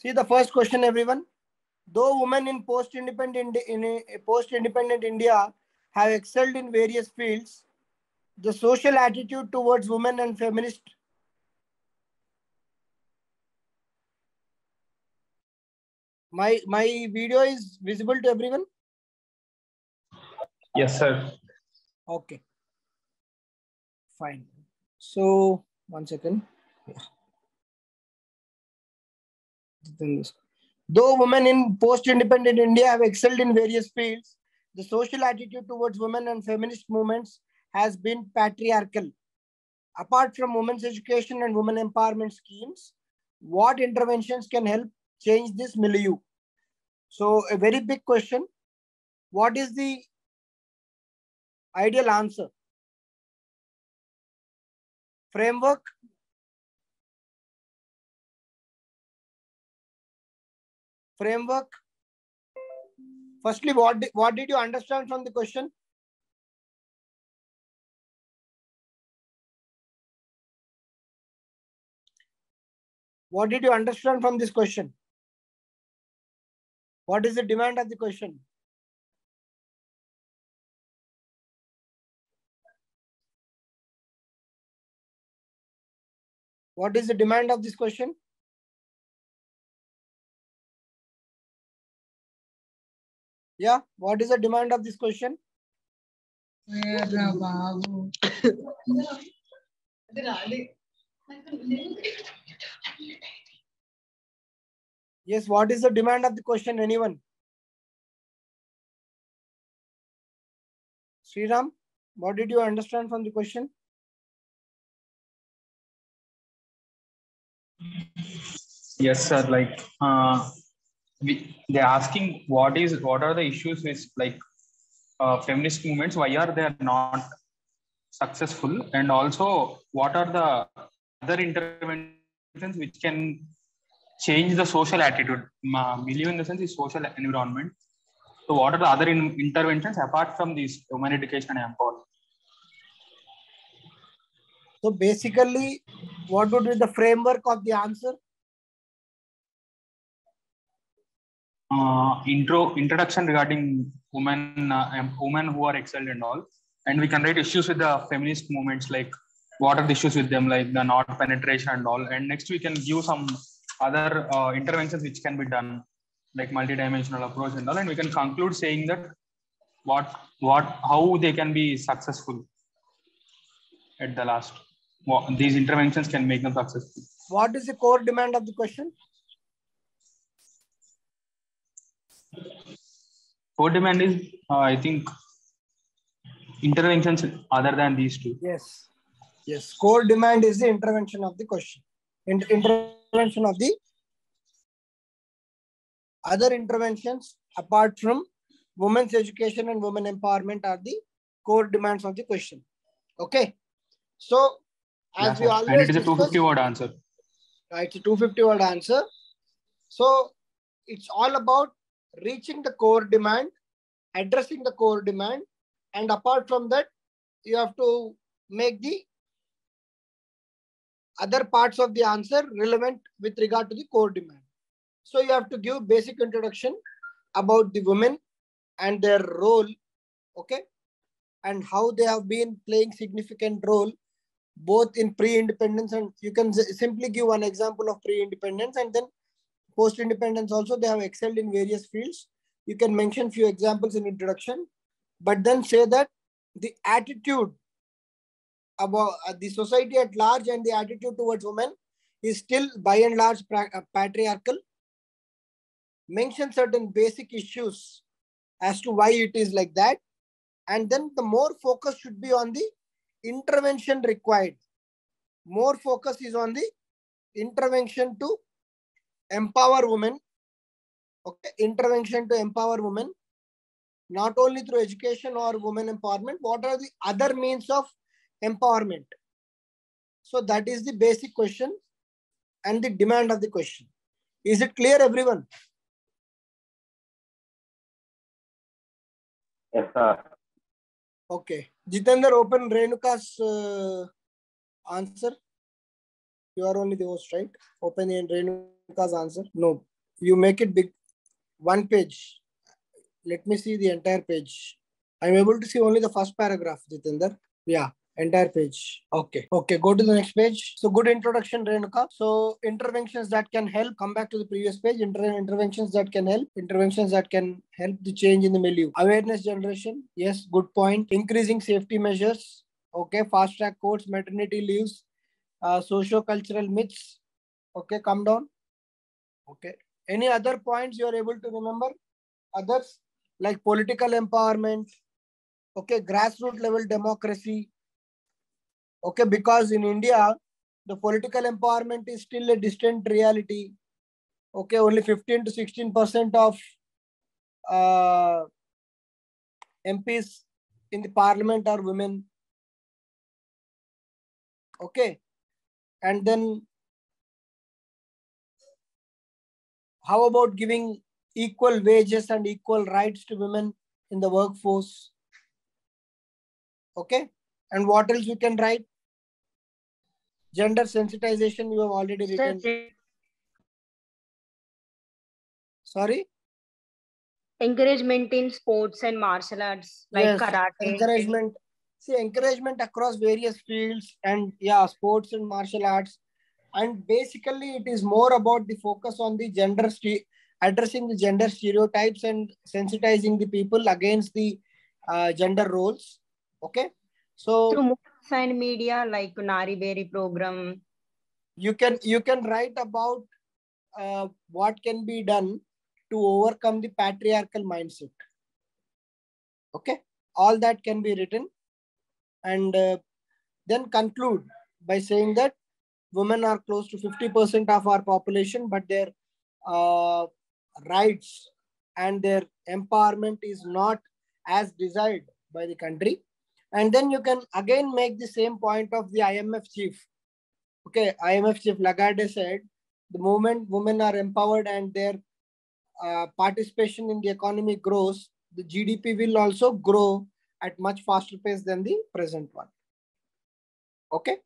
See the first question, everyone. Though women in post-independent in a post-independent India have excelled in various fields, the social attitude towards women and feminist my my video is visible to everyone Yes, sir. okay fine so one second Yeah. Though women in post-independent india have excelled in various fields the social attitude towards women and feminist movements has been patriarchal. Apart from women's education and women empowerment schemes what interventions can help change this milieu? So a very big question. What is the ideal answer? Framework framework. Firstly what did, what did you understand from the question? What did you understand from this question? What is the demand of the question? What is the demand of this question Yeah, what is the demand of this question? yes, what is the demand of the question, anyone? Sri Ram, what did you understand from the question? Yes, sir. Like, uh, we, they're asking what is what are the issues with like uh, feminist movements? Why are they not successful? And also, what are the other interventions which can change the social attitude? Milieu in the sense is social environment. So, what are the other in, interventions apart from these human education and empowerment? So basically, what would be the framework of the answer? Uh, intro introduction regarding women uh, women who are excelled and all. And we can write issues with the feminist movements like what are the issues with them like the not penetration and all. And next we can give some other uh, interventions which can be done like multidimensional approach and all. And we can conclude saying that what what how they can be successful at the last. What, these interventions can make them successful. What is the core demand of the question? Core demand is uh, i think interventions other than these two Yes. Yes. Core demand is the intervention of the question. In- intervention of the other interventions apart from women's education and women empowerment are the core demands of the question. Okay. So Yeah, as we always and it is a discussed- 250 word answer it's a 250 word answer. So it's all about reaching the core demand, addressing the core demand, and apart from that, you have to make the other parts of the answer relevant with regard to the core demand. So you have to give basic introduction about the women and their role, okay, and how they have been playing significant role both in pre-independence and you can simply give one example of pre-independence and then post-independence also they have excelled in various fields you can mention few examples in introduction but then say that the attitude about uh, the society at large and the attitude towards women is still by and large uh, patriarchal mention certain basic issues as to why it is like that and then the more focus should be on the intervention required. More focus is on the intervention to empower women. Okay, intervention to empower women, not only through education or women empowerment. What are the other means of empowerment? So that is the basic question and the demand of the question. Is it clear, everyone? Yes, sir. Okay. Jitendra, open Renuka's uh, answer. You are only the host, right? Open in Renuka's answer. No. you make it big, one page. Let me see the entire page. I'm able to see only the first paragraph, Jitendra. Yeah, entire page. Okay. Okay, go to the next page. So good introduction, Renuka. So interventions that can help. Come back to the previous page. Inter- interventions that can help. Interventions that can help the change in the milieu. Awareness generation. Yes, good point. Increasing safety measures. Okay, fast track courts, maternity leaves, uh, socio-cultural myths. Okay, come down. Okay. Any other points you are able to remember? Others like political empowerment. Okay, grassroots level democracy. Okay, because in India, the political empowerment is still a distant reality. Okay, only 15 to 16 percent of uh, MPs in the parliament are women. Okay, and then how about giving equal wages and equal rights to women in the workforce? Okay, and what else you can write? Gender sensitization, you have already written. Sorry? encouragement in sports and martial arts like Yes, karate. encouragement see encouragement across various fields and yeah sports and martial arts. And basically it is more about the focus on the gender addressing the gender stereotypes and sensitizing the people against the uh, gender roles. Okay? So Through movies and media like Nari Berry program. you can you can write about uh, what can be done to overcome the patriarchal mindset. Okay? All that can be written and uh, then conclude by saying that women are close to 50% of our population but their uh, rights and their empowerment is not as desired by the country. And then you can again make the same point of the imf chief. Okay imf chief lagarde said the moment women are empowered and their uh, participation in the economy grows the gdp will also grow at much faster pace than the present one. Okay